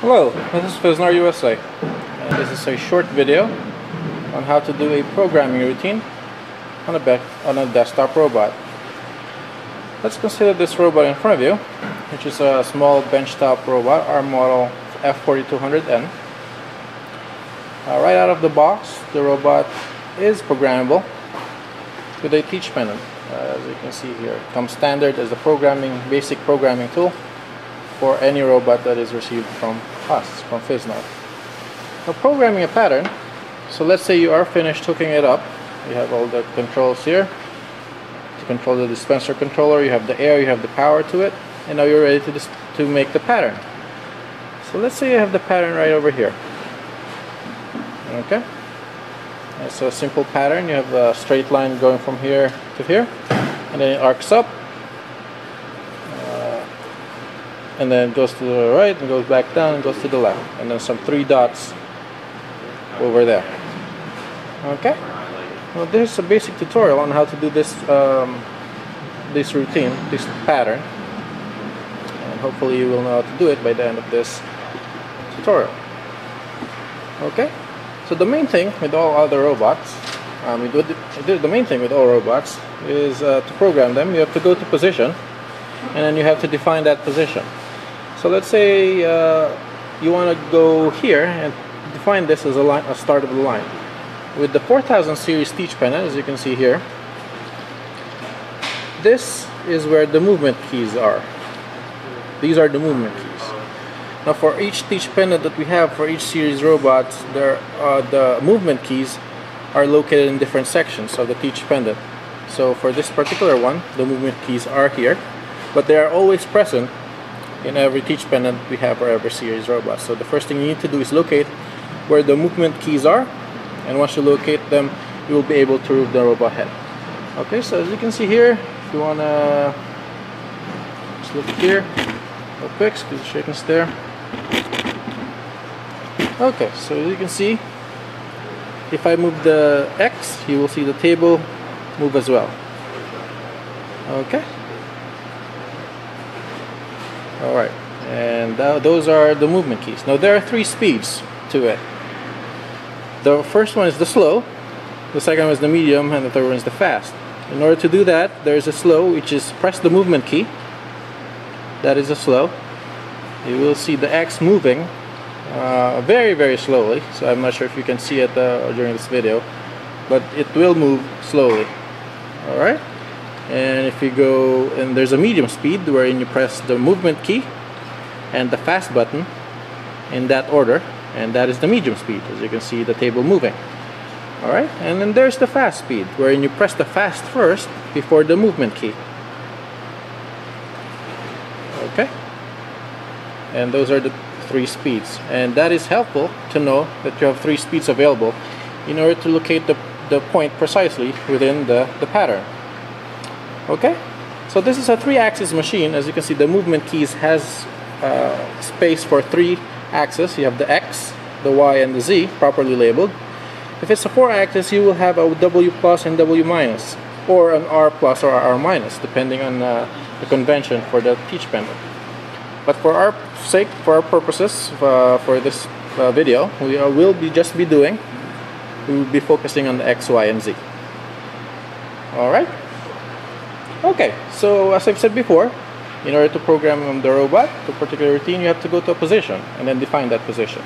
Hello, this is Fisnar USA. And this is a short video on how to do a programming routine on a, on a desktop robot. Let's consider this robot in front of you, which is a small benchtop robot, our model F4200N. Uh, right out of the box, the robot is programmable with a teach pendant. Uh, as you can see here, it comes standard as the programming, basic programming tool for any robot that is received from us, from Fisnar. Now programming a pattern, so let's say you are finished hooking it up, you have all the controls here, to control the dispenser controller, you have the air, you have the power to it, and now you're ready to, to make the pattern. So let's say you have the pattern right over here. Okay? It's a simple pattern, you have a straight line going from here to here, and then it arcs up, and then goes to the right and goes back down and goes to the left. And then some three dots over there. Okay? Well there's a basic tutorial on how to do this um, this routine this pattern. And hopefully you will know how to do it by the end of this tutorial. Okay? So the main thing with all other robots um, the, the main thing with all robots is uh, to program them you have to go to position and then you have to define that position so let's say uh, you want to go here and define this as a, line, a start of the line. With the 4000 series teach pendant, as you can see here, this is where the movement keys are. These are the movement keys. Now for each teach pendant that we have for each series robot, there, uh, the movement keys are located in different sections of the teach pendant. So for this particular one, the movement keys are here, but they are always present in every teach pendant we have for every series robot. So the first thing you need to do is locate where the movement keys are and once you locate them you will be able to move the robot head. Okay, so as you can see here, if you wanna just look here real quick, because the shakin's there. Okay, so as you can see, if I move the X, you will see the table move as well. Okay all right. And th those are the movement keys. Now there are three speeds to it. The first one is the slow the second one is the medium and the third one is the fast. In order to do that there's a slow which is press the movement key. That is a slow. You will see the X moving uh, very very slowly. So I'm not sure if you can see it uh, during this video but it will move slowly. Alright and if you go and there's a medium speed wherein you press the movement key and the fast button in that order and that is the medium speed as you can see the table moving. Alright and then there's the fast speed wherein you press the fast first before the movement key. Okay? And those are the three speeds. And that is helpful to know that you have three speeds available in order to locate the, the point precisely within the, the pattern okay? So this is a three-axis machine. As you can see the movement keys has uh, space for three axes. You have the X the Y and the Z properly labeled. If it's a four axis you will have a W plus and W minus or an R plus or R minus depending on uh, the convention for the teach pendant but for our sake for our purposes uh, for this uh, video we uh, will be just be doing we will be focusing on the X Y and Z. Alright Okay, so as I've said before, in order to program the robot to a particular routine, you have to go to a position and then define that position.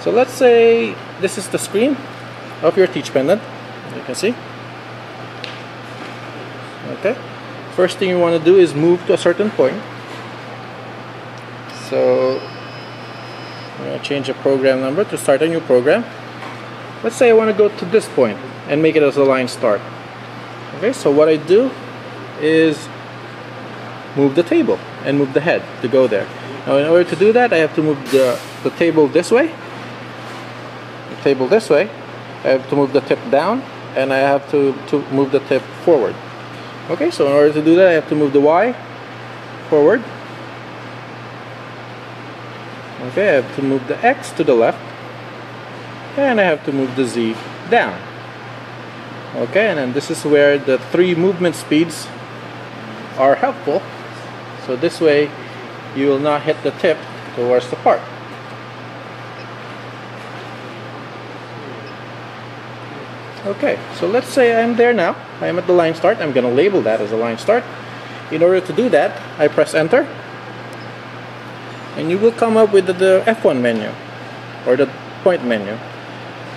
So let's say this is the screen of your teach pendant, you can see. Okay, first thing you want to do is move to a certain point. So I'm going to change the program number to start a new program. Let's say I want to go to this point and make it as a line start. Okay, so what I do is move the table and move the head to go there. Now in order to do that I have to move the, the table this way, the table this way, I have to move the tip down and I have to, to move the tip forward. Okay, so in order to do that I have to move the Y forward. Okay, I have to move the X to the left and I have to move the Z down. Okay, and then this is where the three movement speeds are helpful so this way you will not hit the tip towards the part. Okay so let's say I'm there now. I'm at the line start. I'm gonna label that as a line start. In order to do that I press enter. And you will come up with the, the F1 menu or the point menu.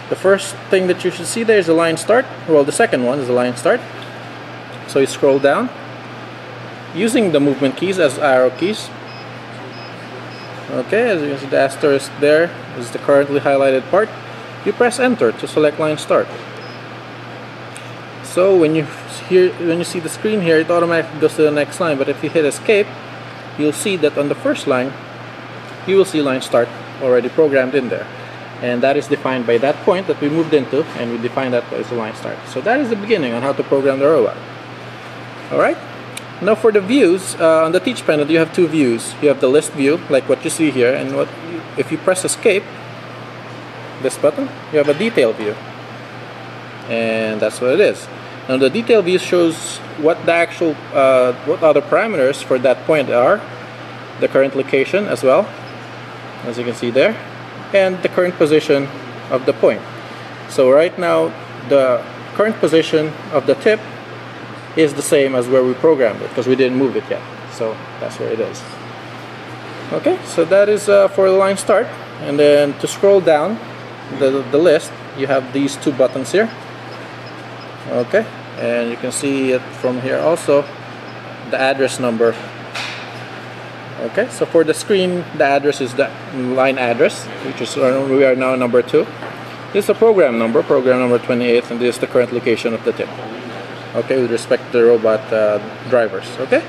The first thing that you should see there is a line start. Well the second one is a line start. So you scroll down using the movement keys as arrow keys. Okay, as you can see the asterisk there is the currently highlighted part. You press enter to select line start. So when you hear when you see the screen here, it automatically goes to the next line. But if you hit escape, you'll see that on the first line, you will see line start already programmed in there. And that is defined by that point that we moved into, and we define that as a line start. So that is the beginning on how to program the robot. Alright? Now for the views, uh, on the Teach panel you have two views. You have the list view, like what you see here, and what if you press escape, this button, you have a detail view. And that's what it is. Now the detail view shows what the actual, uh, what other parameters for that point are, the current location as well, as you can see there, and the current position of the point. So right now, the current position of the tip is the same as where we programmed it because we didn't move it yet. So that's where it is. Okay, so that is uh, for the line start. And then to scroll down the, the list, you have these two buttons here. Okay, and you can see it from here also, the address number. Okay, so for the screen, the address is the line address, which is uh, we are now number two. This is a program number, program number 28, and this is the current location of the tip okay with respect to the robot uh, drivers okay?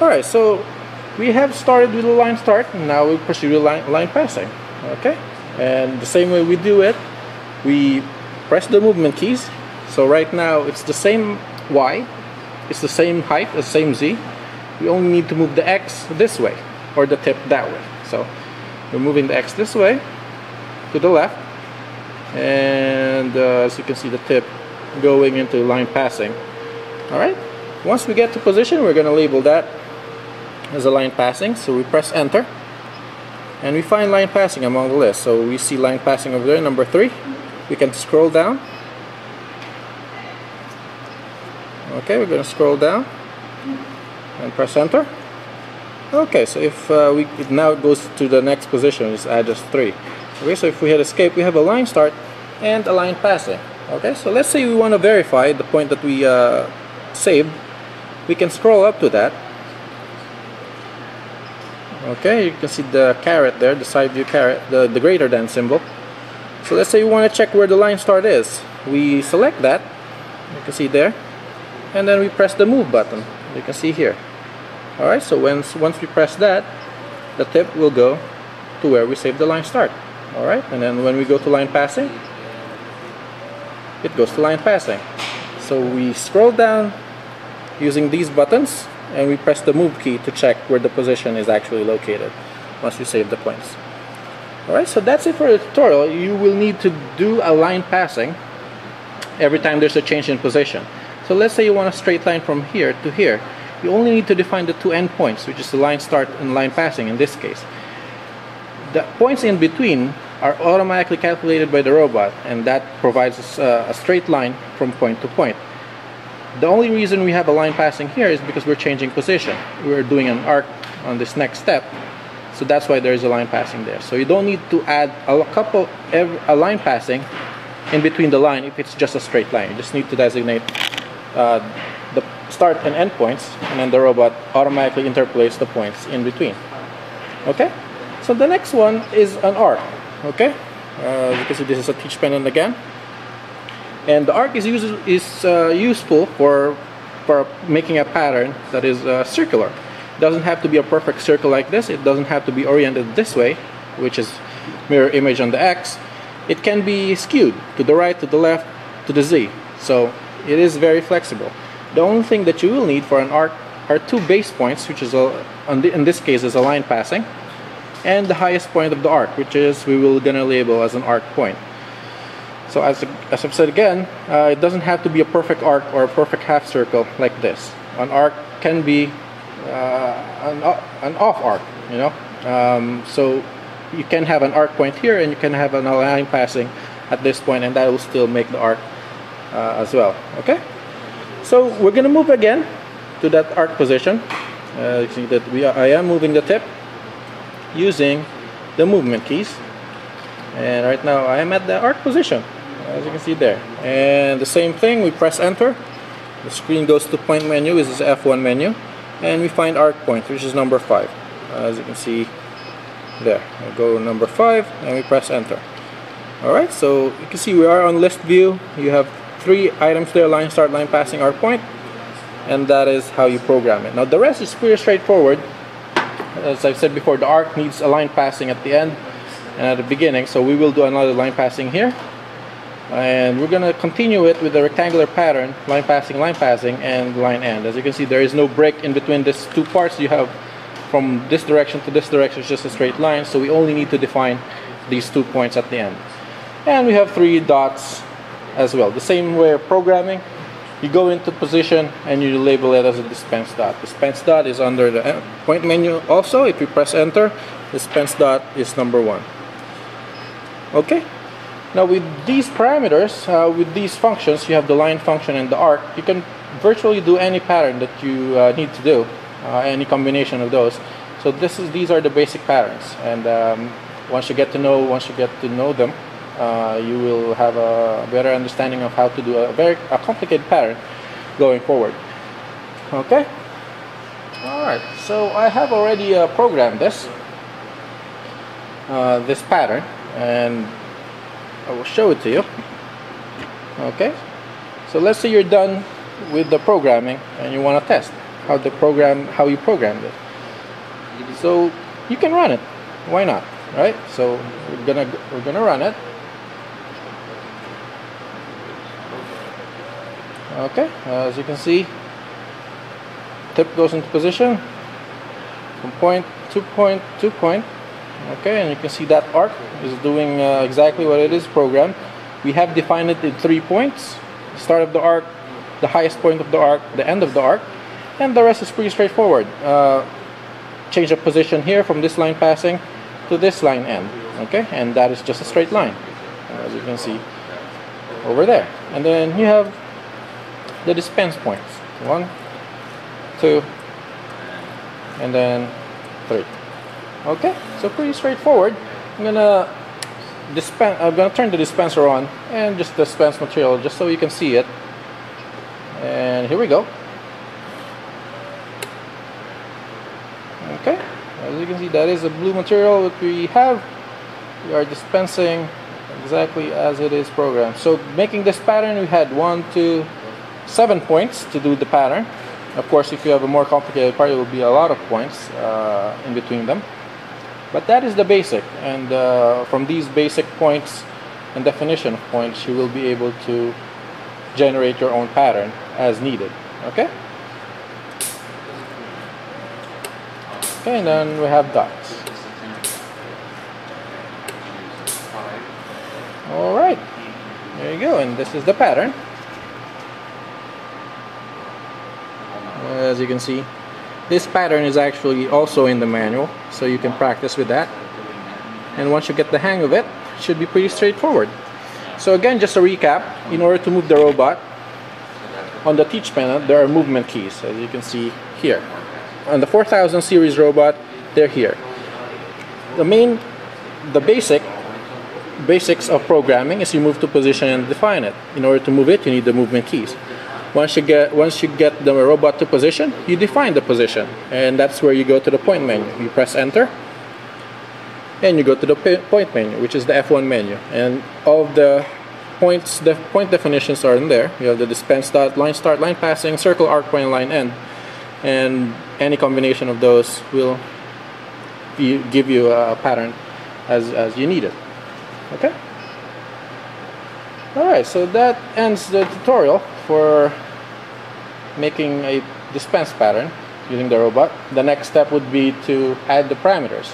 All right so we have started with the line start and now we proceed with line, line passing okay? And the same way we do it we press the movement keys. So right now it's the same Y it's the same height the same Z. We only need to move the X this way or the tip that way. So we're moving the X this way to the left and uh, as you can see the tip going into line passing. Alright, once we get to position, we're going to label that as a line passing. So we press enter and we find line passing among the list. So we see line passing over there, number three. We can scroll down. Okay, we're going to scroll down and press enter. Okay, so if uh, we it now goes to the next position, it's address 3. Okay, so if we hit escape, we have a line start and a line passing. Okay, so let's say we want to verify the point that we uh, saved. We can scroll up to that. Okay, you can see the caret there, the side view caret the, the greater than symbol. So let's say we want to check where the line start is. We select that, you can see there, and then we press the move button. You can see here. Alright, so once, once we press that, the tip will go to where we saved the line start. Alright, and then when we go to line passing, it goes to line passing. So we scroll down using these buttons and we press the move key to check where the position is actually located once you save the points. Alright, so that's it for the tutorial. You will need to do a line passing every time there's a change in position. So let's say you want a straight line from here to here. You only need to define the two endpoints, which is the line start and line passing in this case. The points in between are automatically calculated by the robot and that provides us uh, a straight line from point to point. The only reason we have a line passing here is because we're changing position. We're doing an arc on this next step. So that's why there's a line passing there. So you don't need to add a couple a line passing in between the line if it's just a straight line. You just need to designate uh, the start and end points and then the robot automatically interpolates the points in between. Okay? So the next one is an arc okay? Uh, you can see this is a teach pendant again. And the arc is, is uh, useful for for making a pattern that is uh, circular. It doesn't have to be a perfect circle like this. It doesn't have to be oriented this way which is mirror image on the X. It can be skewed to the right to the left to the Z. So it is very flexible. The only thing that you will need for an arc are two base points which is a, in this case is a line passing and the highest point of the arc, which is we will gonna label as an arc point. So as, as I've said again, uh, it doesn't have to be a perfect arc or a perfect half circle like this. An arc can be uh, an, an off arc, you know. Um, so you can have an arc point here and you can have an line passing at this point and that will still make the arc uh, as well okay so we're gonna move again to that arc position uh, you see that we are, I am moving the tip using the movement keys. And right now I am at the arc position as you can see there. And the same thing we press enter. The screen goes to point menu this is F1 menu. And we find arc point which is number 5 as you can see there. Go number 5 and we press enter. Alright so you can see we are on list view. You have three items there line start line passing arc point. And that is how you program it. Now the rest is pretty straightforward as I've said before the arc needs a line passing at the end and at the beginning so we will do another line passing here. And we're gonna continue it with the rectangular pattern line passing line passing and line end. As you can see there is no break in between these two parts. You have from this direction to this direction it's just a straight line so we only need to define these two points at the end. And we have three dots as well the same way of programming you go into position and you label it as a dispense dot. Dispense dot is under the point menu also. If you press enter dispense dot is number one. Okay? Now with these parameters, uh, with these functions, you have the line function and the arc, you can virtually do any pattern that you uh, need to do, uh, any combination of those. So this is these are the basic patterns, and um, once you get to know once you get to know them, uh, you will have a better understanding of how to do a very a complicated pattern going forward. Okay. All right. So I have already uh, programmed this uh, this pattern and I will show it to you okay so let's say you're done with the programming and you want to test how the program how you programmed it so you can run it why not right so we're gonna we're gonna run it okay as you can see tip goes into position from point to point to point. Okay and you can see that arc is doing uh, exactly what it is programmed. We have defined it in three points. Start of the arc the highest point of the arc the end of the arc and the rest is pretty straightforward. Uh, change of position here from this line passing to this line end. Okay and that is just a straight line as you can see over there. And then you have the dispense points. One two and then three. Okay so pretty straightforward. I'm gonna dispense I'm gonna turn the dispenser on and just dispense material just so you can see it. And here we go. Okay as you can see that is a blue material that we have. We are dispensing exactly as it is programmed. So making this pattern we had one two seven points to do the pattern of course if you have a more complicated part it will be a lot of points uh, in between them but that is the basic, and uh, from these basic points and definition of points, you will be able to generate your own pattern as needed. Okay? Okay, and then we have dots. Alright, there you go, and this is the pattern. As you can see, this pattern is actually also in the manual, so you can practice with that. And once you get the hang of it, it should be pretty straightforward. So again, just a recap, in order to move the robot, on the teach panel, there are movement keys, as you can see here. On the 4000 series robot, they're here. The main, the basic, basics of programming is you move to position and define it. In order to move it, you need the movement keys. Once you get once you get the robot to position, you define the position, and that's where you go to the point menu. You press enter, and you go to the point menu, which is the F1 menu, and all the points the point definitions are in there. You have the dispense dot, line start, line passing, circle, arc point, line end, and any combination of those will give you a pattern as as you need it. Okay. Alright, so that ends the tutorial for making a dispense pattern using the robot. The next step would be to add the parameters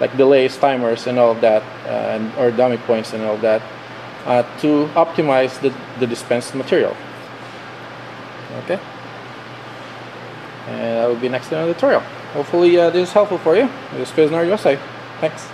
like delays, timers, and all of that, uh, and, or dummy points and all of that uh, to optimize the, the dispensed material. Okay? And that will be next in the tutorial. Hopefully uh, this is helpful for you. This is Fisnar USA. Thanks.